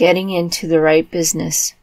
getting into the right business.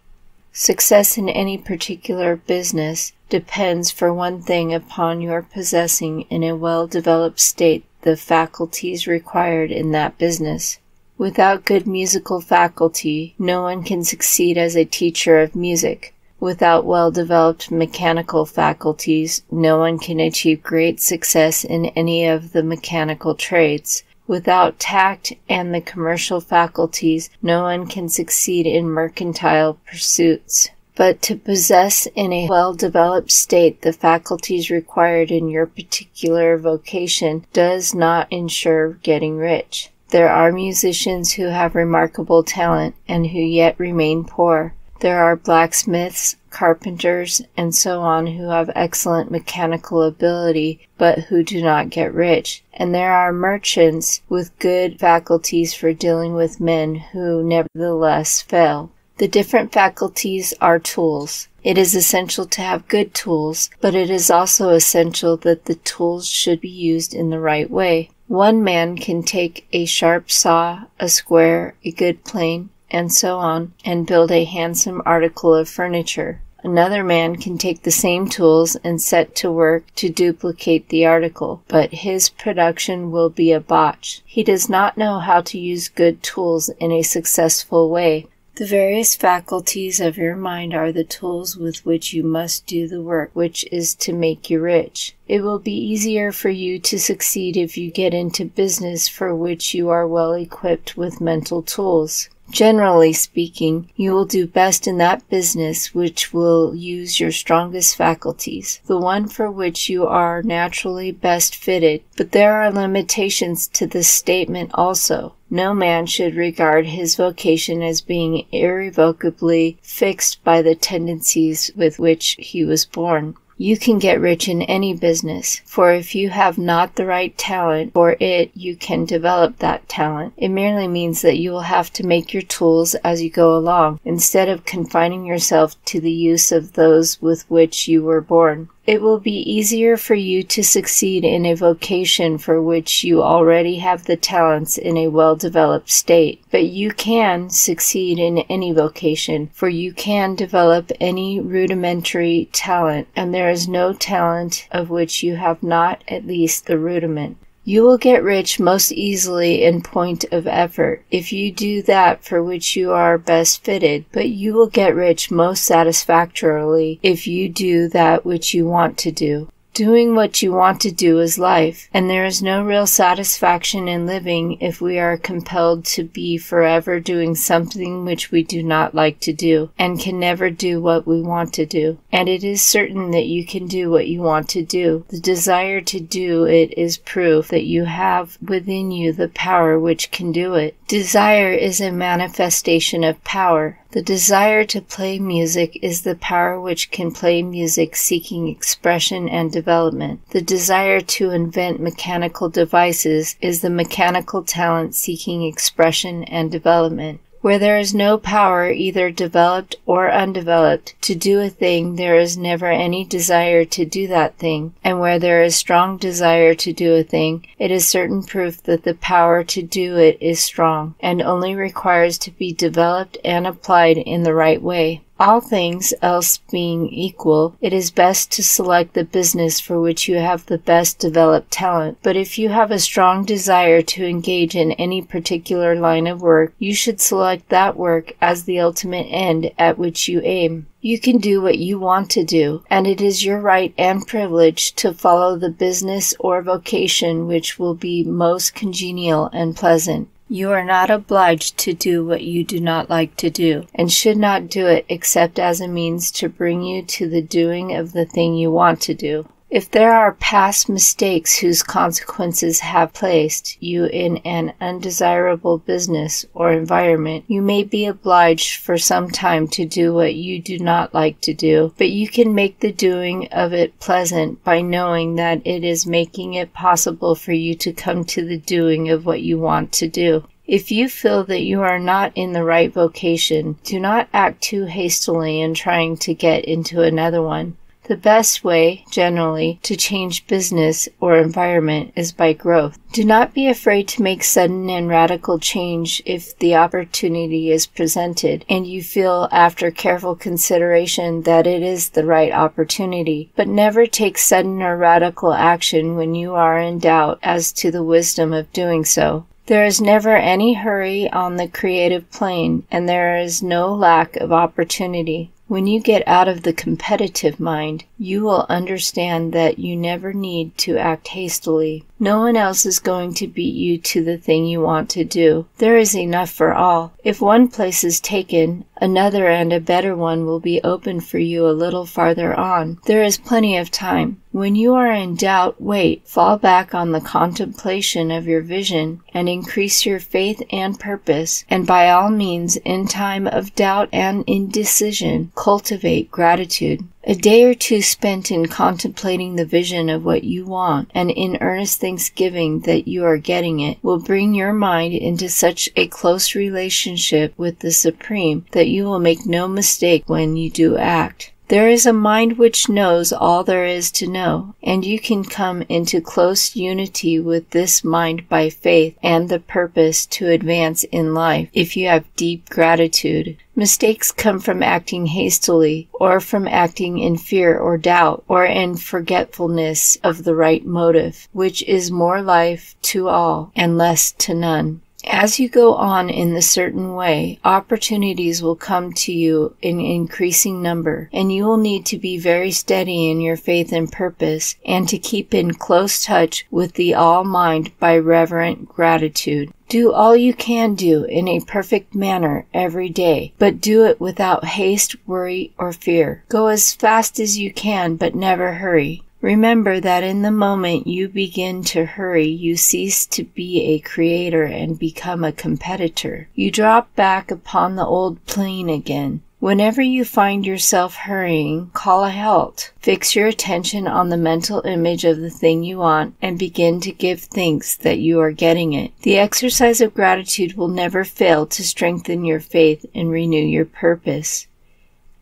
Success in any particular business depends for one thing upon your possessing in a well developed state the faculties required in that business. Without good musical faculty, no one can succeed as a teacher of music. Without well developed mechanical faculties, no one can achieve great success in any of the mechanical trades. Without tact and the commercial faculties, no one can succeed in mercantile pursuits. But to possess in a well developed state the faculties required in your particular vocation does not ensure getting rich. There are musicians who have remarkable talent and who yet remain poor. There are blacksmiths, carpenters, and so on who have excellent mechanical ability but who do not get rich. And there are merchants with good faculties for dealing with men who nevertheless fail. The different faculties are tools. It is essential to have good tools, but it is also essential that the tools should be used in the right way. One man can take a sharp saw, a square, a good plane, and so on, and build a handsome article of furniture. Another man can take the same tools and set to work to duplicate the article, but his production will be a botch. He does not know how to use good tools in a successful way. The various faculties of your mind are the tools with which you must do the work which is to make you rich. It will be easier for you to succeed if you get into business for which you are well equipped with mental tools. Generally speaking, you will do best in that business which will use your strongest faculties, the one for which you are naturally best fitted. But there are limitations to this statement also. No man should regard his vocation as being irrevocably fixed by the tendencies with which he was born. You can get rich in any business, for if you have not the right talent for it, you can develop that talent. It merely means that you will have to make your tools as you go along, instead of confining yourself to the use of those with which you were born. It will be easier for you to succeed in a vocation for which you already have the talents in a well developed state. But you can succeed in any vocation, for you can develop any rudimentary talent, and there is no talent of which you have not at least the rudiment. You will get rich most easily in point of effort if you do that for which you are best fitted, but you will get rich most satisfactorily if you do that which you want to do. Doing what you want to do is life, and there is no real satisfaction in living if we are compelled to be forever doing something which we do not like to do, and can never do what we want to do. And it is certain that you can do what you want to do. The desire to do it is proof that you have within you the power which can do it. Desire is a manifestation of power. The desire to play music is the power which can play music seeking expression and development. The desire to invent mechanical devices is the mechanical talent seeking expression and development. Where there is no power, either developed or undeveloped, to do a thing, there is never any desire to do that thing. And where there is strong desire to do a thing, it is certain proof that the power to do it is strong, and only requires to be developed and applied in the right way. All things else being equal, it is best to select the business for which you have the best developed talent. But if you have a strong desire to engage in any particular line of work, you should select that work as the ultimate end at which you aim. You can do what you want to do, and it is your right and privilege to follow the business or vocation which will be most congenial and pleasant. You are not obliged to do what you do not like to do, and should not do it except as a means to bring you to the doing of the thing you want to do. If there are past mistakes whose consequences have placed you in an undesirable business or environment, you may be obliged for some time to do what you do not like to do, but you can make the doing of it pleasant by knowing that it is making it possible for you to come to the doing of what you want to do. If you feel that you are not in the right vocation, do not act too hastily in trying to get into another one. The best way, generally, to change business or environment is by growth. Do not be afraid to make sudden and radical change if the opportunity is presented and you feel after careful consideration that it is the right opportunity, but never take sudden or radical action when you are in doubt as to the wisdom of doing so. There is never any hurry on the creative plane, and there is no lack of opportunity. When you get out of the competitive mind, you will understand that you never need to act hastily. No one else is going to beat you to the thing you want to do. There is enough for all. If one place is taken, another and a better one will be open for you a little farther on. There is plenty of time. When you are in doubt, wait, fall back on the contemplation of your vision, and increase your faith and purpose, and by all means, in time of doubt and indecision, cultivate gratitude. A day or two spent in contemplating the vision of what you want and in earnest thanksgiving that you are getting it will bring your mind into such a close relationship with the Supreme that you will make no mistake when you do act. There is a mind which knows all there is to know, and you can come into close unity with this mind by faith and the purpose to advance in life if you have deep gratitude. Mistakes come from acting hastily, or from acting in fear or doubt, or in forgetfulness of the right motive, which is more life to all and less to none. As you go on in the certain way, opportunities will come to you in increasing number, and you will need to be very steady in your faith and purpose, and to keep in close touch with the All Mind by reverent gratitude. Do all you can do in a perfect manner every day, but do it without haste, worry, or fear. Go as fast as you can, but never hurry. Remember that in the moment you begin to hurry, you cease to be a creator and become a competitor. You drop back upon the old plane again. Whenever you find yourself hurrying, call a halt. Fix your attention on the mental image of the thing you want and begin to give thanks that you are getting it. The exercise of gratitude will never fail to strengthen your faith and renew your purpose.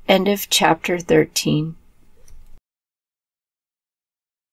End of chapter 13.